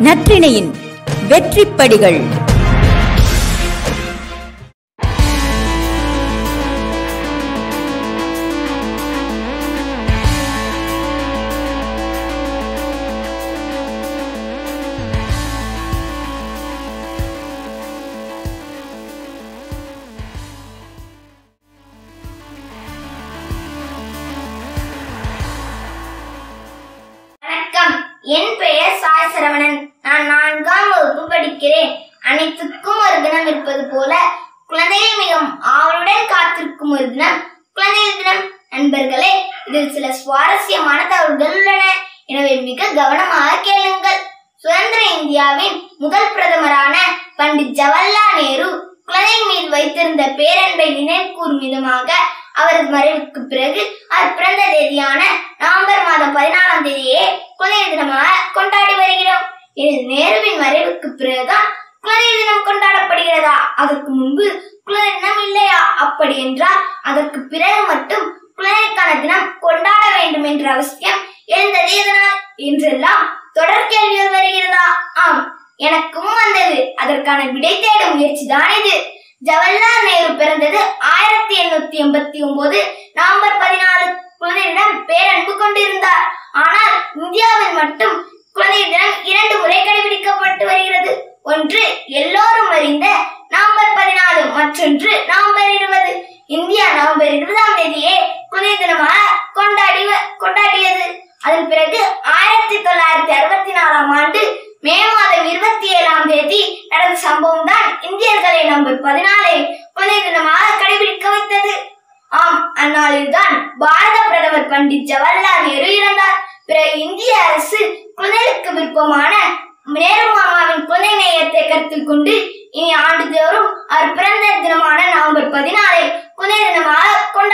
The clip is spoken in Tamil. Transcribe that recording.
நற்றிணையின் வெற்றிப்படிகள். என் பெயர் சாய் சரவணன் நான் நான்காம் வகுப்பு படிக்கிறேன். அனைத்துக்கும் ஒரு தினம் இருப்பது போல குழந்தைகள் மிகவும் ஆவலுடன் காத்திருக்கும் ஒரு தினம் குழந்தைகள் தினம். நண்பர்களே இதில் சில சுவாரஸ்யமான தகவல்கள் உள்ளன. எனவே மிக கவனமாக கேளுங்கள். சுதந்திர இந்தியாவின் முதல் பிரதமரான பண்டிட் ஜவஹர்லால் நேரு குழந்தை மீது வைத்திருந்த பேரன்பை நினைவுகூரும் விதமாக அவரது மறைவுக்கு பிறகு அவர் பிறந்த தேதியான நவம்பர் மாதம் பதினாலாம் தேதியே குழந்தை தினம் வருகிறோம் நேருவின் மறைவுக்கு பிறகுதான் குழந்தை தினம் கொண்டாடப்படுகிறதா? அதற்கு முன்பு குழந்தை தினம் இல்லையா? அப்படி என்றால் அதற்கு பிறகு மட்டும் குழந்தைக்கான தினம் கொண்டாட வேண்டும் என்ற அவசியம் எழுந்தது எதனால் என்றெல்லாம் தொடர் கேள்விகள் வருகிறதா? ஆம் எனக்கும் வந்தது. அதற்கான விடை தேடும் முயற்சி தான் இது. ஜவஹர்லால் நேரு பிறந்தது ஆயிரத்தி எண்ணூத்தி எண்பத்தி ஒன்பது நவம்பர் பதினாலு. குழந்தையிடம் பேரன்பு கொண்டிருந்தார். ஆனால் இந்தியாவில் மட்டும் குழந்தை தினம் இரண்டு முறை கடைபிடிக்கப்பட்டு வருகிறது. ஒன்று எல்லோரும் அறிந்த நவம்பர் பதினாலு மற்றொன்று நவம்பர் இருபது. இந்தியா நவம்பர் இருபதாம் தேதியே குழந்தை தினமாக கொண்டாடி கொண்டாடியது. அதன் பிறகு ஆயிரத்தி தொள்ளாயிரத்தி அறுபத்தி நாலாம் ஆண்டு மே மாதம் இருபத்தி ஏழாம் தேதி நடந்த சம்பவம் தான் இந்தியர்களை நவம்பர் பதினாலை குழந்தை தினமாக கடைபிடிக்க வைத்தது. ஆம் அந்நாளில்தான் பாரத பிரதமர் பண்டிட் ஜவஹர்லால் நேரு இறந்தார். பிறகு இந்திய அரசு குழந்தைகளுக்கு விருப்பமான நேரு மாமாவின் குழந்தை நேயத்தை கருத்தில் கொண்டு இனி ஆண்டுதோறும் அவர் பிறந்த தினமான நவம்பர் பதினாலை குழந்தை தினமாக கொண்டாட